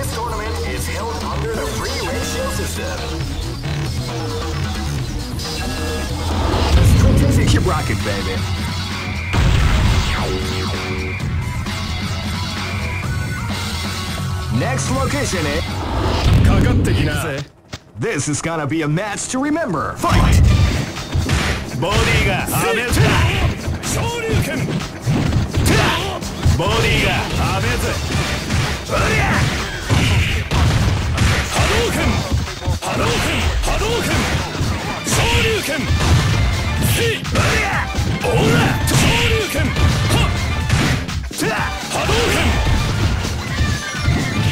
This tournament is held under the free system. Keep rocking, baby. Next location is... This is gonna be a match to remember. Fight! Body ga abezu. Body. 動拳波動拳昇竜拳せいうりゃオーラ昇竜拳はっ波動拳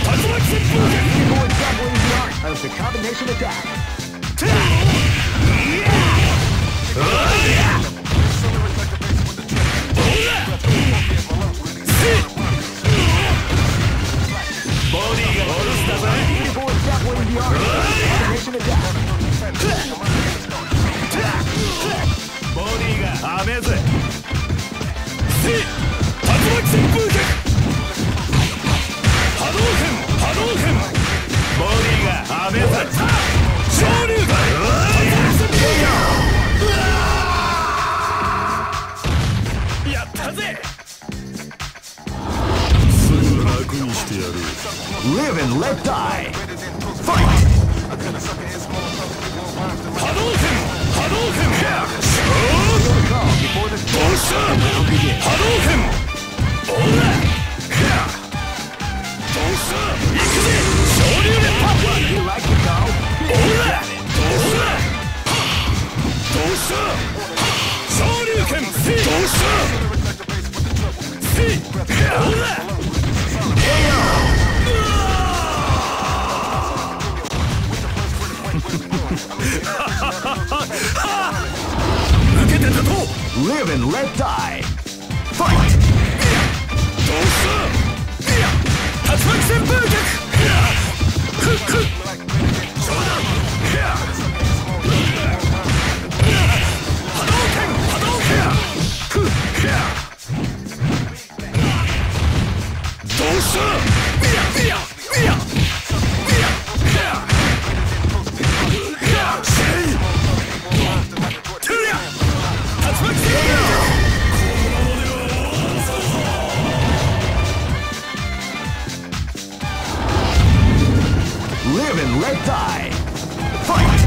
竜巻旋風拳 People juggling the art of the combination attack. ボディが Металл. And die. Fight!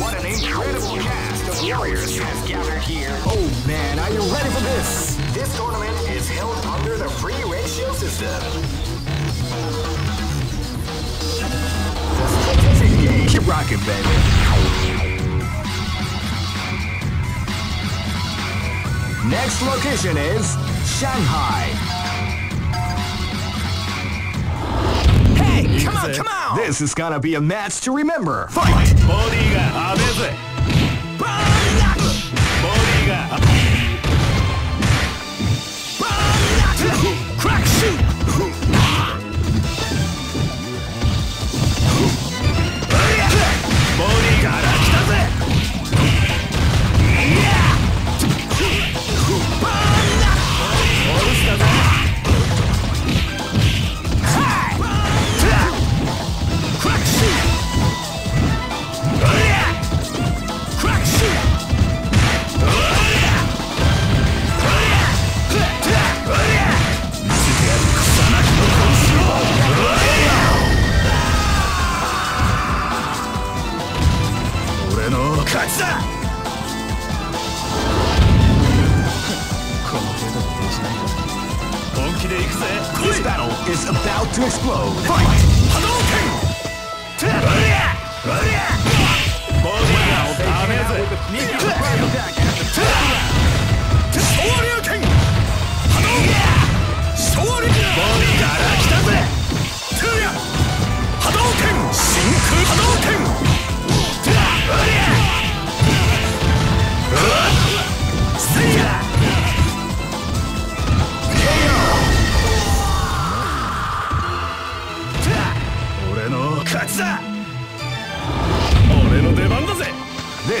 What an incredible cast of warriors has gathered here. Oh man, are you ready for this? This tournament is held under the free ratio system. Keep rocking, baby. Next location is Shanghai. come on, come on! This is gonna be a match to remember. Fight! ボディがアメぜボディが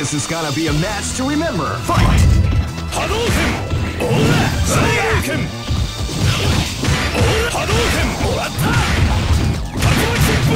This is gonna be a match to remember. Fight! Hadouken! Ora! Hadouken! Ora! Hadouken! Oratta! Hadouken!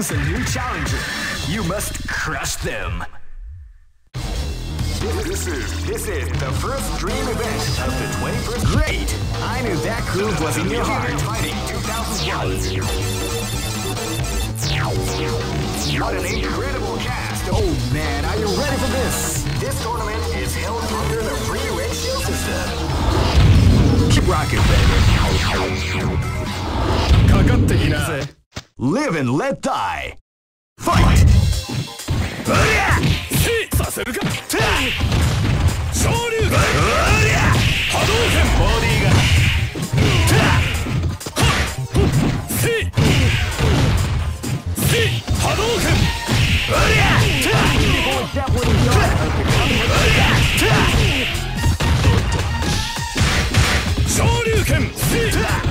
comes a new challenger. You must crush them. This is this is the first dream event of the 21st. Great! I knew that groove was in your heart. Fighting 2001. What an incredible cast! Oh man, are you ready for this? This tournament is held under the free ratio system. Keep rocking, baby. かかってきな Live and let die. Fight! うりゃせさせるかて昇竜うりゃ波動拳ボディがてはっせせ波動拳うりゃてうりゃて昇竜拳せいせ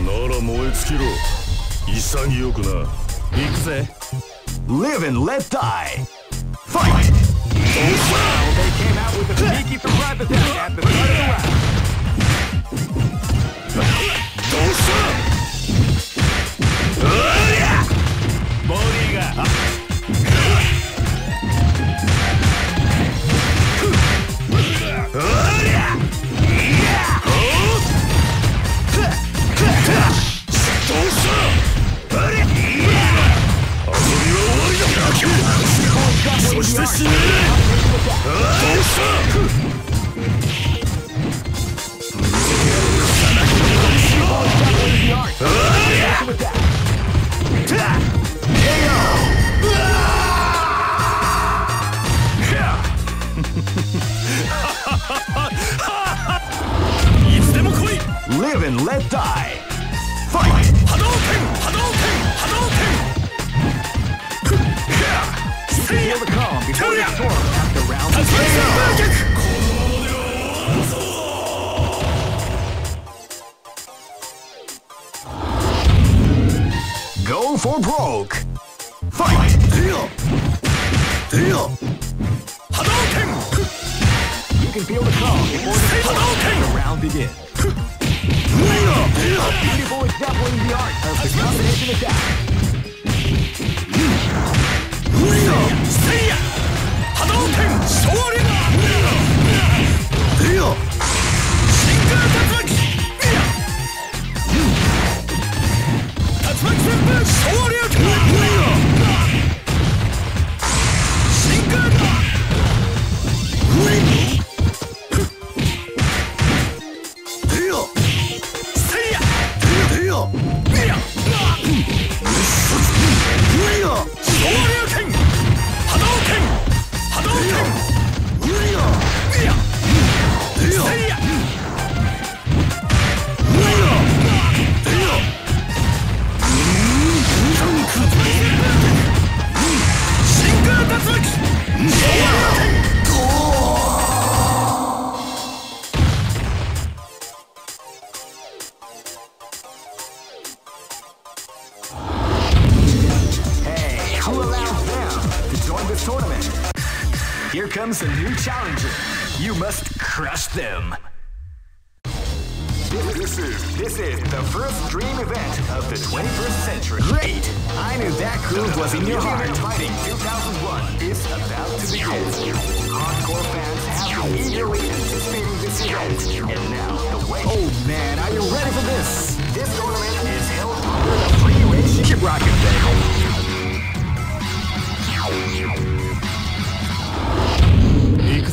なら燃え尽きろ潔くな行くぜ Live and let die. Fight! They came out with a sneaky surprise attack at the start of the round. reveal the round begin. Beautiful example in the art of the combination attack. Seiya! Hadouken! Shorin! Dio! Shinkan Tatsumaki! Tatsumaki Senpai! Shorin! Here comes a new challenger. You must crush them. This, is this is the first dream event of the 21st century. Great! I knew that groove was in your heart. Fighting 2001 is about to begin. Hardcore fans have been eagerly anticipating this event, and now the wait. Oh man, are you ready for this? This tournament is held under the free ratio. Keep rocking, baby.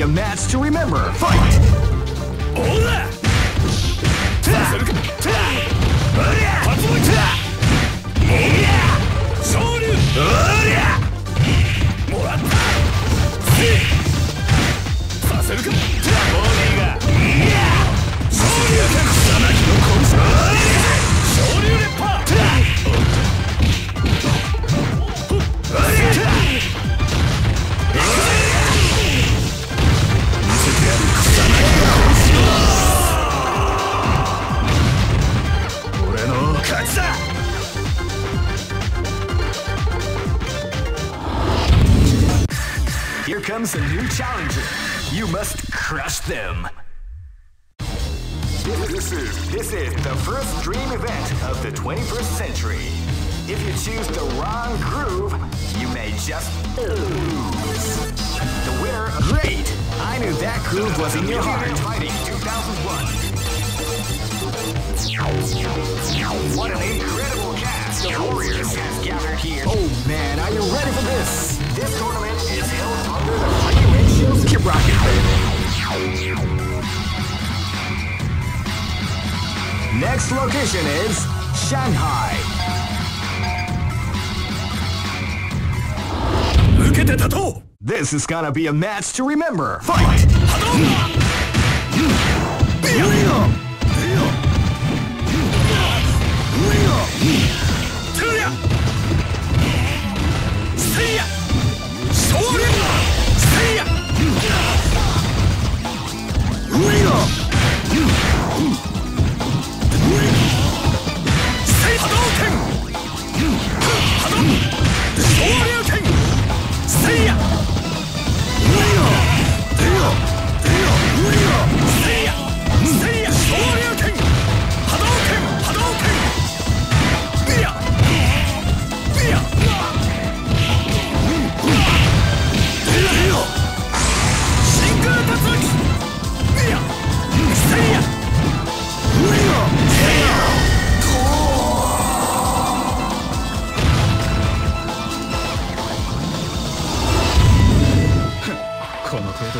Be a match to remember. Fight! オ comes a new challenger. You must crush them. This is this is the first dream event of the 21st century. If you choose the wrong groove, you may just lose. The winner, great! I knew that groove was in your heart. Fighting 2001. What an incredible cast of warriors has gathered here. Oh man, are you ready for this? This tournament is held under the free ratios. Keep rocking, baby. Next location is Shanghai. 受けて立とう This is gonna be a match to remember. Fight! ト この程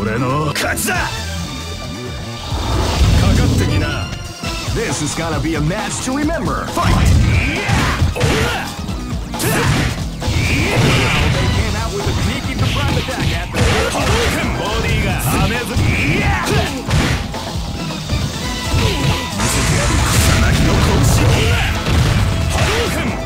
俺の勝ちだかかってきな This is gonna be a match to remember. Fight! オラ They came out with a sneaky surprise attack at the 波動拳ボディがはめずいや草薙の拳オ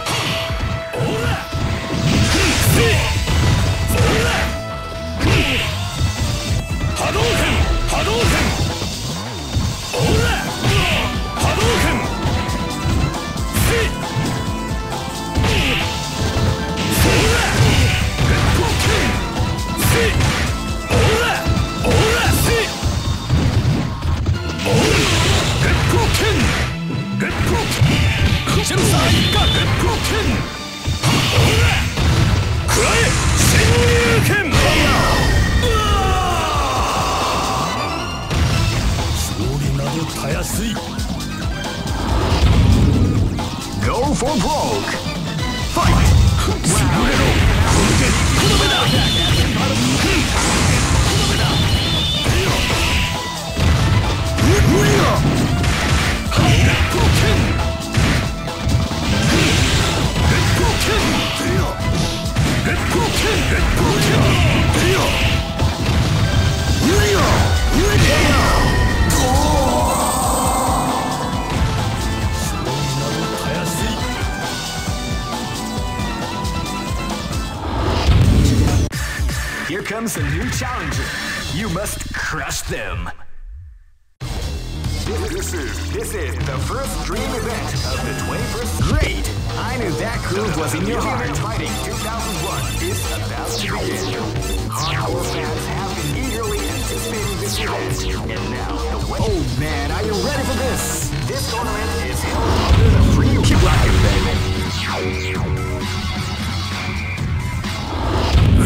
comes a new challenger. You must crush them. This is this is the first dream event of the 21st. Great! I knew that groove was in your heart. Fighting 2001 is about to begin. Hardcore fans have been eagerly anticipating this event, and now the way. Oh man, are you ready for this? This tournament is held under the free. Keep rocking, baby.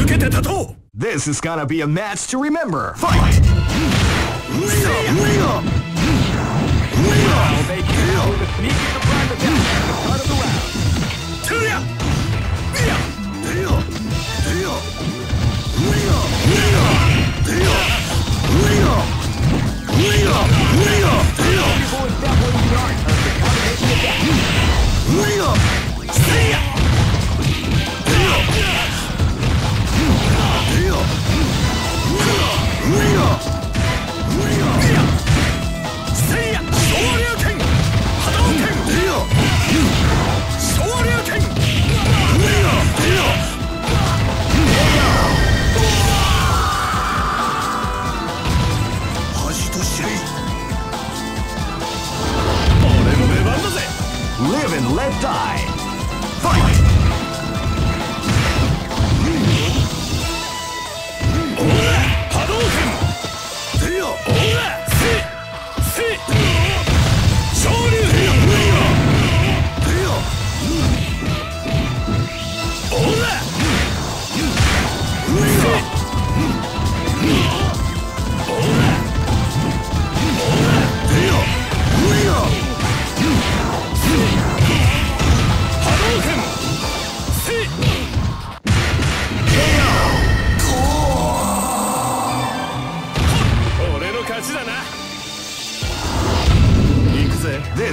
受けて立とう this is gonna be a match to remember. Fight! They came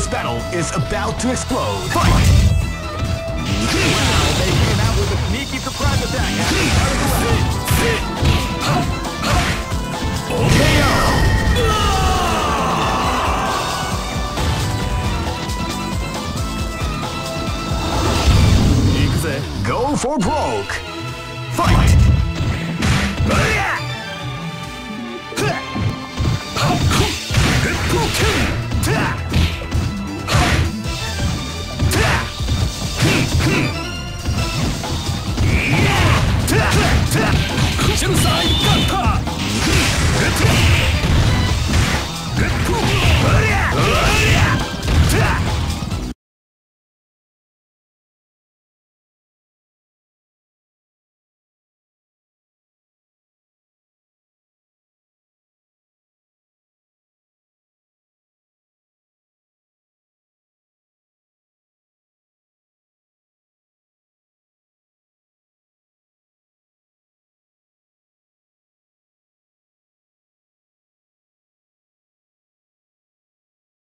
This battle is about to explode. Fight! Wow, they came out with a sneaky surprise attack. Go for broke.